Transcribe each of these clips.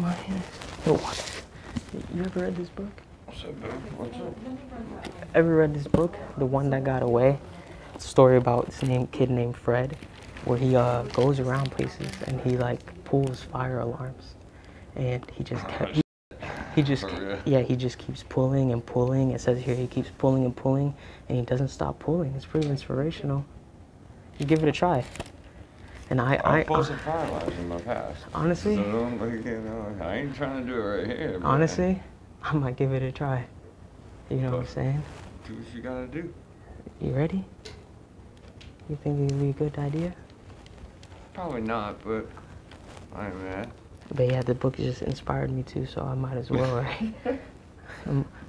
My Yo, what? You ever read this book? What's up, bro? What's up? Ever read this book? The one that got away. It's a story about this name kid named Fred, where he uh, goes around places and he like pulls fire alarms, and he just kept. He, he just For real? yeah he just keeps pulling and pulling. It says here he keeps pulling and pulling, and he doesn't stop pulling. It's pretty inspirational. You give it a try. And I I, I some in my past. honestly So don't, like, you know, I ain't trying to do it right here. honestly I might give it a try. You know what I'm saying? Do what you gotta do. You ready? You think it would be a good idea? Probably not, but I ain't mad. But yeah, the book just inspired me too, so I might as well, right?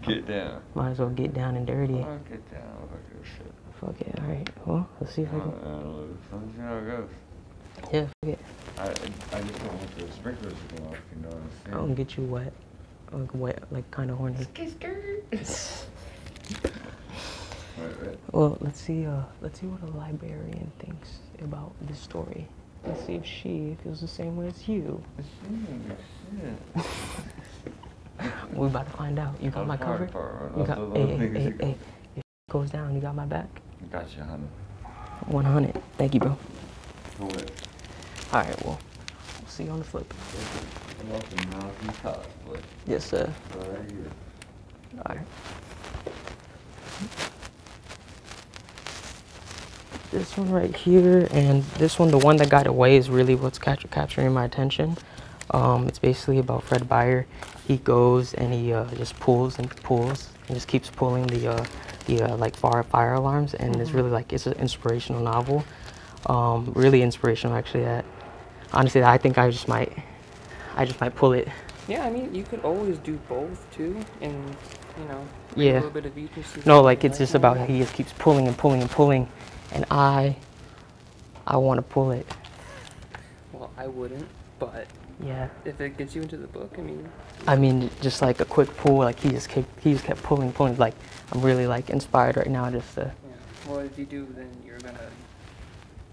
Get down. might as well get down and dirty. I'll get down. Fuck this shit. Fuck it, alright. Well, let's see if I Uh, can. Let's see how it goes. Yeah, fuck it. I, I just don't want the sprinklers to go off, you know what I'm saying? I'm gonna get you wet. Like wet, like kind of horny. Right, right. Well, let's see. Uh, let's see what a librarian thinks about this story. Let's see if she feels the same way as you. Shit, shit. We about to find out. You got I'll my fire cover. department. You I'll got. tell Hey, those hey, niggas hey, you got- hey. If goes down, you got my back. Gotcha, honey. 100. Thank you, bro. Go. All right. Well, we'll see you on the flip. Welcome now from cosplay. Yes, sir. All right. This one right here, and this one, the one that got away, is really what's capture, capturing my attention. Um, it's basically about Fred Beyer. He goes and he uh, just pulls and pulls and just keeps pulling the uh, the uh, like fire fire alarms, and it's really like it's an inspirational novel. Um, really inspirational, actually. That honestly, I think I just might, I just might pull it. Yeah, I mean, you could always do both too, and you know, Yeah. a little bit of each and No, like it's just about he just keeps pulling and pulling and pulling, and I, I want to pull it. Well, I wouldn't, but Yeah. if it gets you into the book, I mean, I mean, just like a quick pull, like he just kept, he just kept pulling, pulling. Like I'm really like inspired right now, just to. yeah. Well, if you do, then you're gonna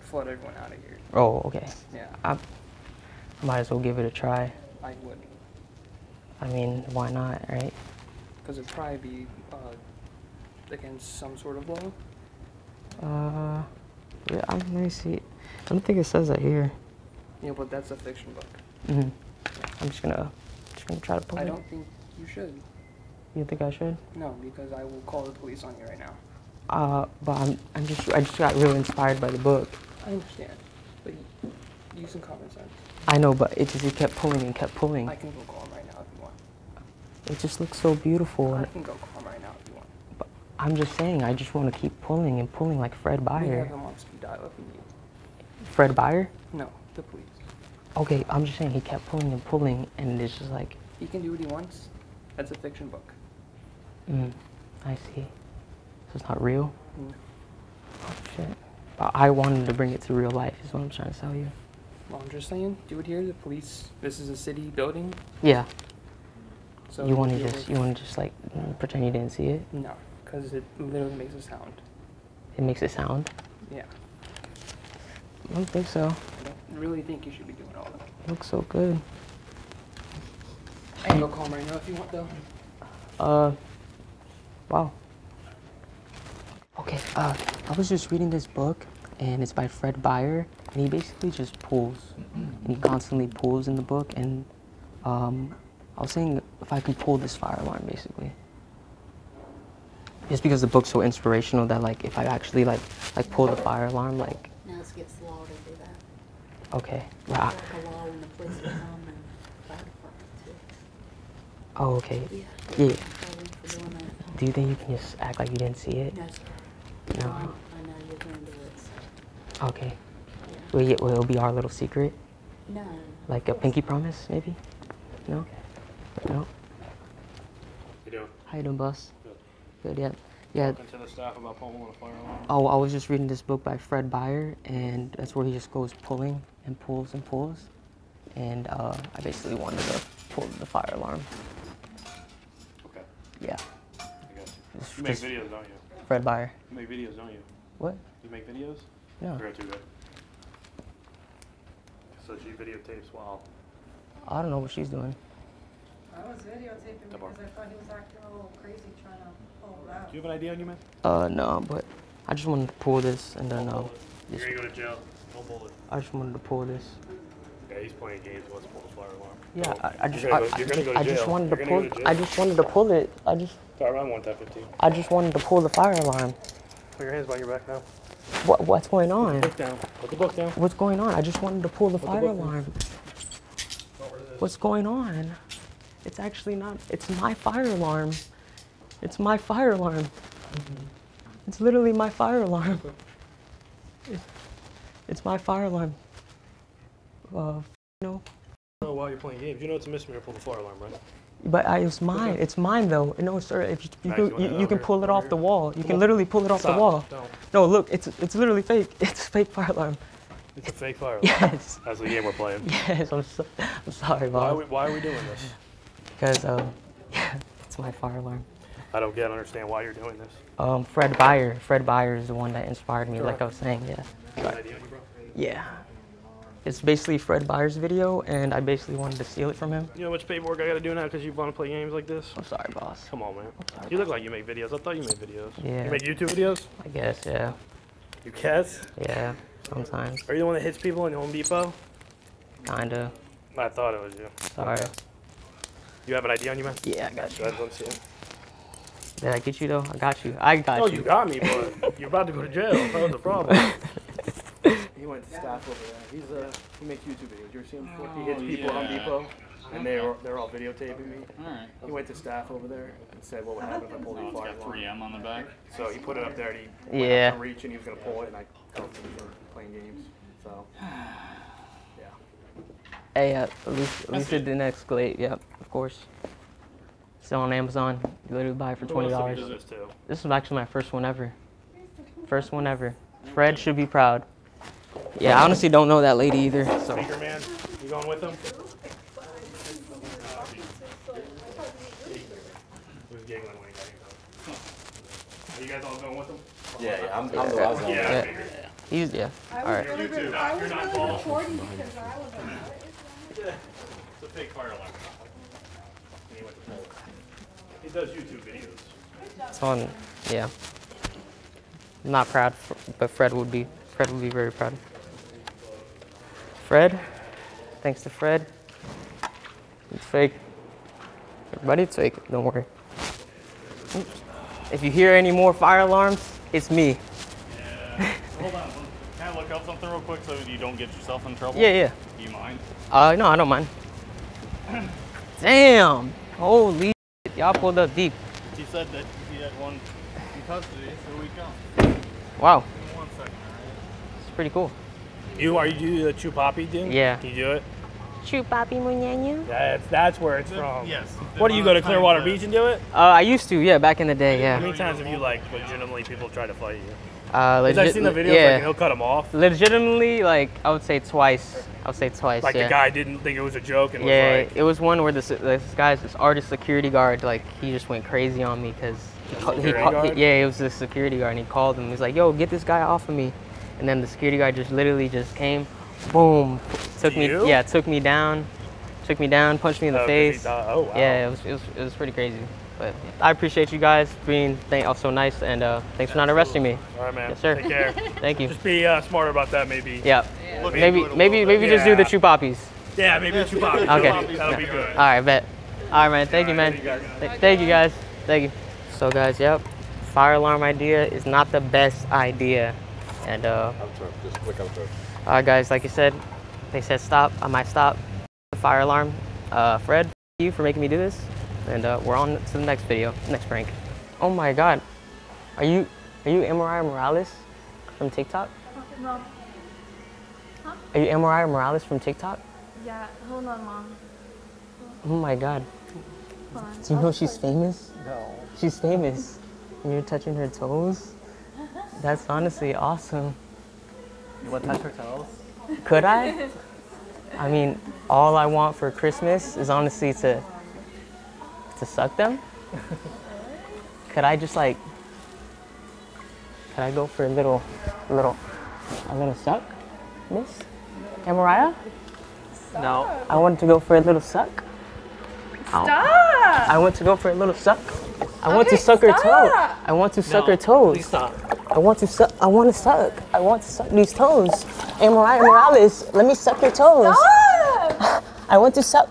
flood everyone out of here. Oh, okay. Yeah, I might as well give it a try. I wouldn't, I mean, why not, right? because it'd probably be uh, against some sort of law. Uh, yeah, I'm, let me see. I don't think it says that here. Yeah, but that's a fiction book. hmm I'm just gonna, just gonna try to pull I it. I don't think you should. You think I should? No, because I will call the police on you right now. Uh, but I'm, I'm just, I just got really inspired by the book. I understand, but use some common sense. I know, but it just it kept pulling and kept pulling. I can go call him right now if you want. It just looks so beautiful. I can go call him right now if you want. but I'm just saying, I just want to keep pulling and pulling like Fred We have Beyer. him on speed dial if you need. Fred Beyer? No, the police. Okay, I'm just saying he kept pulling and pulling, and it's just like, He can do what he wants. That's a fiction book. mm, I see. So it's not real? Mm. Oh shit. But I wanted to bring it to real life, is what I'm trying to tell you. Well, I'm just saying, do it here. The police. This is a city building, Yeah. so you want to just, you want to just like pretend you didn't see it? No, because it literally makes a sound. It makes a sound. Yeah, I don't think so. I don't really think you should be doing all that. It looks so good. I can go call him right now if you want, though. Uh, wow. Okay, uh, I was just reading this book, and it's by Fred Beyer, and he basically just pulls, and he constantly pulls in the book, and um, I was saying if I can pull this fire alarm, basically. Just because the book's so inspirational that, like, if I actually like like pull the fire alarm, like, Now it's against the law to do that. okay, It's right. like a law when the police will come and fire department too. Oh, okay. Yeah. Yeah. you can call them for doing that. Do you think you can just act like you didn't see it? No, sir. No. I I know you're gonna do it, so, Okay. yeah. Will, you, will it be our little secret? No. Like a pinky promise, maybe? No? No? You doing? How you doing, boss? Good. Good, yeah. Yeah. Talking to the staff about pulling a fire alarm. Oh, I was just reading this book by Fred Beyer, and that's where he just goes pulling and pulls and pulls. And uh, I basically wanted to pull the fire alarm. Okay, Yeah. I got you. Just- You make just videos, don't you? Fred Beyer. You make videos, don't you? What? You make videos? No. Or do that? So she videotapes while. I don't know what she's doing. I was videotaping Come because I thought he was acting a little crazy trying to pull it out. Do you have an idea on you, man? Uh, no, but I just wanted to pull this and then, uh, You're gonna go to jail. Don't bullet. I just wanted to pull this. Yeah, he's playing games. He wants to pull the fire alarm. Yeah, Don't. I, I just, You're I, gonna go, you're gonna go to I just wanted to pull, gonna go I just wanted to pull it. I just, Sorry, around one time fifteen. I just wanted to pull the fire alarm. Put your hands behind your back now. What, what's going on? Put the Book down. Put the book down. What's going on? I just wanted to pull the the fire book down. alarm. What's going on? It's actually not. It's my fire alarm. It's my fire alarm. It's literally my fire alarm. It's my fire alarm. Uh, no. Oh, while you're playing games, you know it's a misdemeanor to pull the fire alarm, right? But I, it's mine. It's mine though. No, sir. If you, you, Nice, can, you you, can pull it off Over the wall. You Come can on. literally pull it off the wall. Don't. No, look. It's it's literally fake. It's a fake fire alarm. It's a fake fire alarm. Yes. That's the game we're playing. Yes. I'm so, I'm sorry, Why are, we, why are we doing this? Because um, yeah, it's my fire alarm. I don't get, understand why you're doing this. Um, Fred Beyer. Fred Beyer is the one that inspired me, like I was saying. Yeah. You got an ID on you, bro? Yeah. It's basically Fred Beyer's video, and I basically wanted to steal it from him. You know how much paperwork I gotta do now because you want to play games like this? I'm sorry, boss. Come on, man. sorry. You look like you make videos. I thought you made videos. Yeah. You make YouTube videos? I guess. Yeah. You guess? Yeah. Sometimes. Are you the one that hits people in Home Depot? Kinda. I thought it was you. Sorry. You have an ID on you, man? Yeah, I got you. let me see it. Did I get you though? I got you. I got Oh, you. you got me, but you're about to go to jail. That was the problem. he went to staff over there. He's uh, he makes YouTube videos. You ever seen him before? He hits people at Home. Depot, and they're they're all videotaping me. Alright. He went to staff over there and said what would happen if I pulled Oh, the it's fire got 3M on the back. So he put it up there and he went Yeah. out to reach and he was gonna pull it and I helped him for playing games. So yeah. Hey, uh, at least, at least it didn't escalate. Yep, of course. Still on Amazon. You literally buy it for twenty dollars. did this to? This is actually my first one ever. First one ever. Fred should be proud. Yeah, I honestly don't know that lady either. So Speaker man, you going with him? He was giggling when he got here. Are you guys all going with him? Yeah, yeah, I'm, I'm the I was. Yeah, Yeah. he's yeah. All right. You too. I was really recording because I was like, what is It's a fake fire alarm. And he went to pull it. He does YouTube videos. It's on. Yeah. I'm not proud, but Fred would be. Fred would be very proud. Fred. Thanks to Fred. It's fake. Everybody, it's fake. Don't worry. Oops. If you hear any more fire alarms, it's me. Yeah. Hold on. Can I look up something real quick so you don't get yourself in trouble? Yeah, yeah. Do you mind? Uh, no, I don't mind. Damn. Holy. Y'all pulled up deep. He said that he had one in custody, so we come. Wow. Give me one second, It's pretty cool. You are you do the Chupapi thing? Yeah. Can you do it? Chupapi muñeño? That's that's where it's alright? from. Yes. What do you go to Clearwater Beach and do it? Uh, I used to, yeah, back in the day, yeah. How many times have you like legitimately people try to fight you? Uh, Because legit, I've seen the videos, yeah. like he'll cut them off. Legitimately, like, I would say twice. I would say twice, Like yeah. the guy didn't think it was a joke and yeah, was like, it was one where this, this guy's, this artist security guard, like, he just went crazy on me because he, ca- he, security he, yeah, it was the security guard, and he called him. He was like, yo, get this guy off of me. And then the security guard just literally just came, boom, took me, yeah, took me down, took me down, punched me in the oh, face. thought- oh wow. Yeah, it was, it was it was pretty crazy. But I appreciate you guys being th- so nice and uh, thanks for not arresting me. All right, man. Yes, sir. Take care. Thank you. Just be uh, smarter about that, maybe. Yeah. Look Maybe into it a maybe bit. maybe just do the Yeah. chupapis. Yeah, maybe the Chupapi. Okay. That'll be good. All right, bet. All right, man. Thank you, man. Thank you, Thank you, guys. Thank you. So, guys, yep. Fire alarm idea is not the best idea. And, uh, Just click all right, guys, like you said, they said stop. I might stop the fire alarm. Uh, Fred, thank you for making me do this. And uh, we're on to the next video, next prank. Oh my God, are you are you Mariah Morales from TikTok? No. Are you Mariah Morales from TikTok? Yeah, hold on, mom. Oh my God, do you know she's famous? No. She's famous. And you're touching her toes. That's honestly awesome. You want to touch her toes? Could I? I mean, all I want for Christmas is honestly to to suck them. Could I just like? Could I go for a little, little, a little suck, Miss? Hey, Mariah? No. I wanted to go for a little suck. Ow. Stop! I want to go for a little suck. I want to Okay, suck her toe. I want to suck her Please toes. stop. I want to suck. I want to suck. I want to suck these toes. Hey, Mariah Morales, let me suck your toes. I want to suck.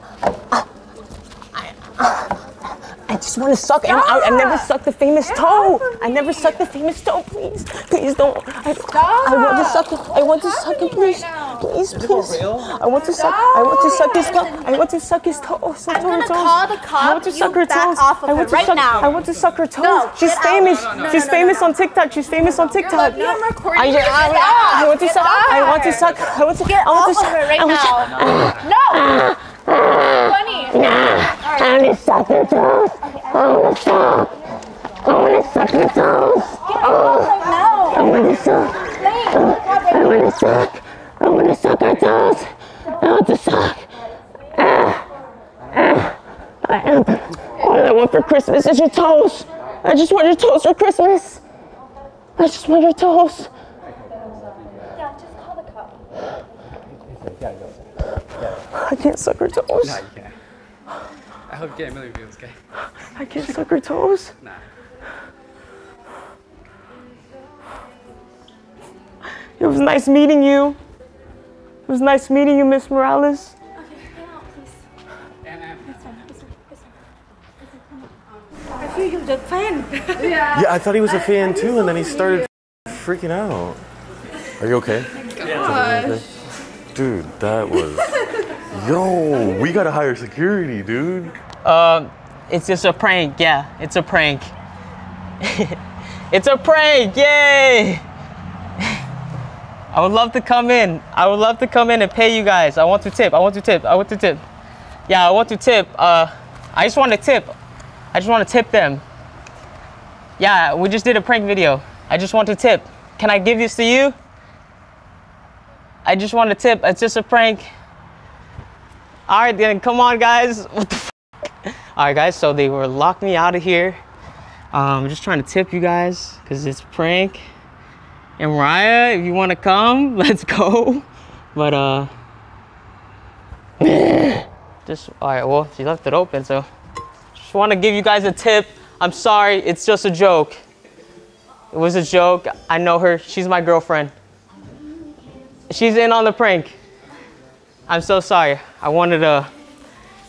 I just want to suck. And I, I never sucked the famous toe. I never sucked the famous toe. Please, please don't. I, I want to suck. I want to suck it. Please, please, please. I want to suck. I want to suck his toe. I want to suck his toe. Suck I'm her gonna toes. call the I want to suck her toes. I want to suck. I want to suck her toes. She's famous. She's famous on TikTok. She's famous on TikTok. I'm recording I. Get off. Want to suck. I want to suck. I want to. Get off of her right I want to now. No. Bunny. I want to suck her toes. I want to suck. I want to suck her toes. No. I want to suck. I want to suck. I want to suck her toes. I want to suck. Ah. Ah. I am. All I want for Christmas is your toes. I just want your toes for Christmas. I just want your toes. Yeah, just call the cop. I can't suck her toes. No, you can't. I hope you get a million views, okay? I can't suck her toes. Nah. It was nice meeting you. It was nice meeting you, Miss Morales. And, and I feel you the fan. Yeah, I thought he was a fan too, and then he started freaking out. Are you okay? Dude, that was. Yo, we gotta hire security, dude. Um, it's just a prank. Yeah, it's a prank. it's a prank. Yay! I would love to come in. I would love to come in and pay you guys. I want to tip. I want to tip. I want to tip. Yeah, I want to tip. Uh, I just want to tip. I just want to tip them. Yeah, we just did a prank video. I just want to tip. Can I give this to you? I just want to tip. It's just a prank. All right, then come on, guys. What the? All right, guys. So they were locked me out of here. Um, just trying to tip you guys because it's prank. And Mariah, if you want to come, let's go. But uh, just all right. Well, she left it open, so just want to give you guys a tip. I'm sorry, it's just a joke. It was a joke. I know her. She's my girlfriend. She's in on the prank. I'm so sorry. I wanted to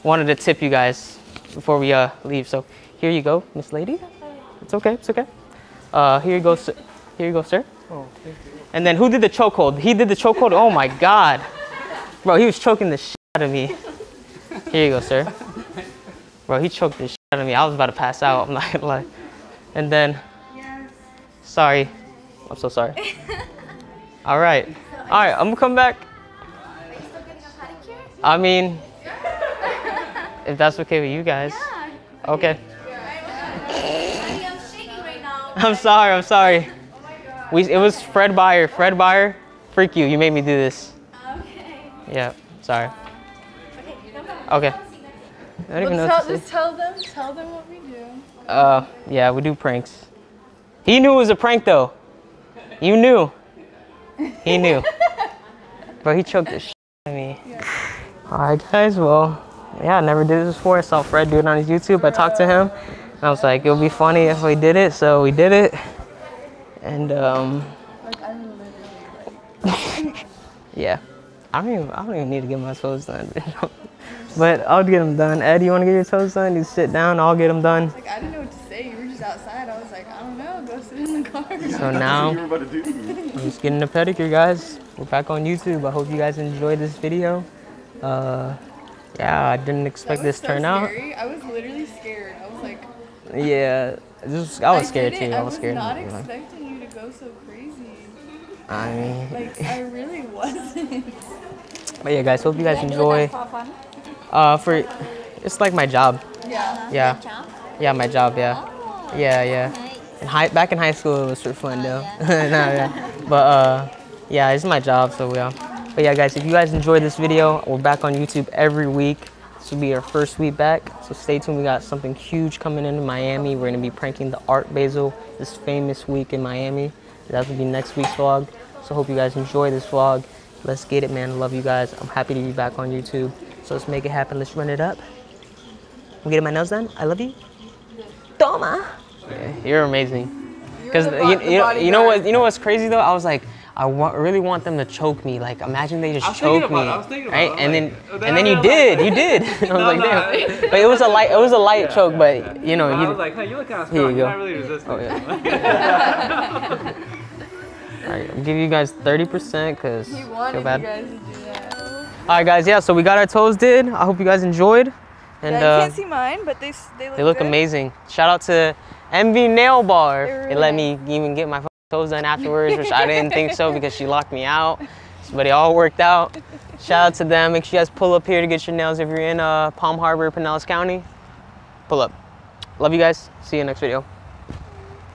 wanted to tip you guys before we uh, leave. So here you go, Miss Lady. It's okay. It's okay. Uh, here you go. Sir. Here you go, sir. Oh, thank you. And then who did the chokehold? He did the chokehold. Oh my God, bro, he was choking the shit out of me. Here you go, sir. Bro, he choked the shit out of me. I was about to pass out. I'm not gonna lie. And then, Yes. sorry, I'm so sorry. All right, all right, I'm gonna come back. Are you still getting a pedicure? I mean, if that's okay with you guys. Yeah. Okay. Honey, I'm shaking right now. I'm sorry. I'm sorry. We it was Fred Beyer. Fred Beyer, freak you. You made me do this. Okay. Yeah. Sorry. Okay, come on. Okay. I don't even know. tell, just tell them, tell them what we do. Uh, yeah, we do pranks. He knew it was a prank though. You knew. He knew. But he choked the shit out of me. All right, guys. Well, yeah, I never did this before. I saw Fred do it on his YouTube. I talked to him. And I was like, it would be funny if we did it, so we did it. And um, Like I'm literally like. yeah, I don't even I don't even need to get my toes done. but I'll get them done. Ed, you want to get your toes done? You sit down. I'll get them done. Like I didn't know what to say. You were just outside. I was like, I don't know. Go sit in the car. So now You were about to do. I'm just getting a pedicure, guys. We're back on YouTube. I hope you guys enjoyed this video. Uh, yeah, I didn't expect this so turn out. scary. I was literally scared. I was like, Yeah, just I was scared too. I was I scared. was not expecting you to go so crazy. I mean, Like I really wasn't. but yeah, guys. Hope you guys enjoy. Uh, for it's like my job. Yeah. Yeah. Yeah, my job. Yeah. Yeah, yeah. In high, back in high school, it was for fun though. no, yeah. But uh, yeah, it's my job, so yeah. But yeah, guys, if you guys enjoyed this video, we're back on YouTube every week. This will be our first week back, so stay tuned. We got something huge coming into Miami. We're gonna be pranking the Art Basel this famous week in Miami. That will be next week's vlog. So hope you guys enjoy this vlog. Let's get it, man. Love you guys. I'm happy to be back on YouTube. So let's make it happen. Let's run it up. I'm getting my nails done. I love you. Toma. Yeah, you're amazing. Because you, you, know, you know what you know what's crazy though? I was like, I wa- really want them to choke me. Like, imagine they just choke me, it, I was thinking about right? it. I And then and then then you did, realized- you did. I was No, like, no, damn. But it was a light, it was a light choke. But you know, I you. was like, hey, you look kind of Here strong. you You're not really resisting. Oh yeah. All right, I'll give you guys 30% because He feel wanted bad. you guys to do that. All right, guys. Yeah, so we got our toes did. I hope you guys enjoyed, and yeah, you uh, can't see mine, but they they look they look good. amazing. Shout out to MV Nail Bar. They're They let me even get my toes done afterwards, which I didn't think so because she locked me out. But it all worked out. Shout out to them. Make sure you guys pull up here to get your nails if you're in uh, Palm Harbor, Pinellas County. Pull up. Love you guys. See you next video.